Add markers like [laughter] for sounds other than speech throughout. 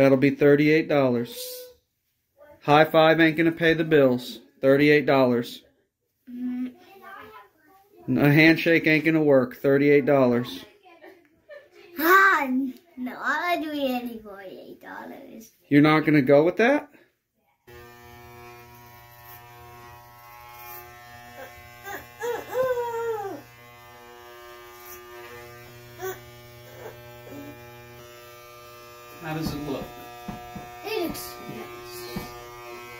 That'll be $38. High five ain't gonna pay the bills. $38. A handshake ain't gonna work. $38. Ah, no, I'm not doing any forty-eight dollars. You're not gonna go with that? How does it look? It looks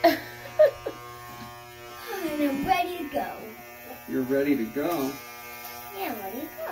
nice. And [laughs] I'm ready to go. You're ready to go? Yeah, ready to go.